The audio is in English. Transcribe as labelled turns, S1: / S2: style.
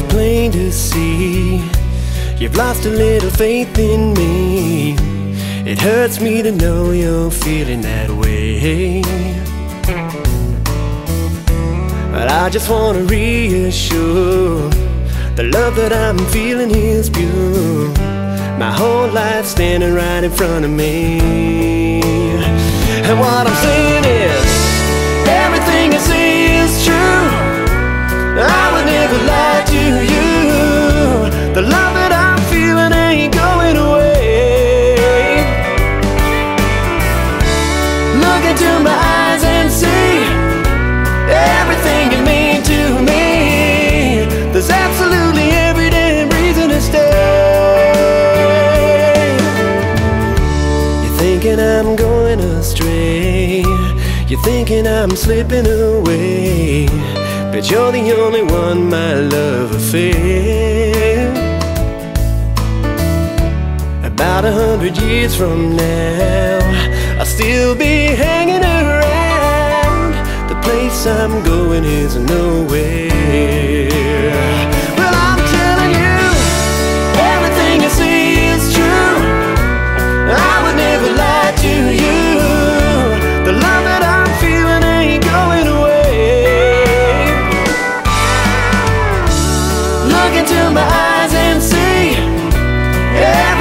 S1: beginning to see. You've lost a little faith in me. It hurts me to know you're feeling that way. But I just wanna reassure The love that I'm feeling is pure. My whole life standing right in front of me. And what I'm saying astray You're thinking I'm slipping away But you're the only one my love affair About a hundred years from now I'll still be hanging around. The place I'm going is nowhere. Well, I'm telling you Everything I say is true. I would never Look into my eyes and see. Everything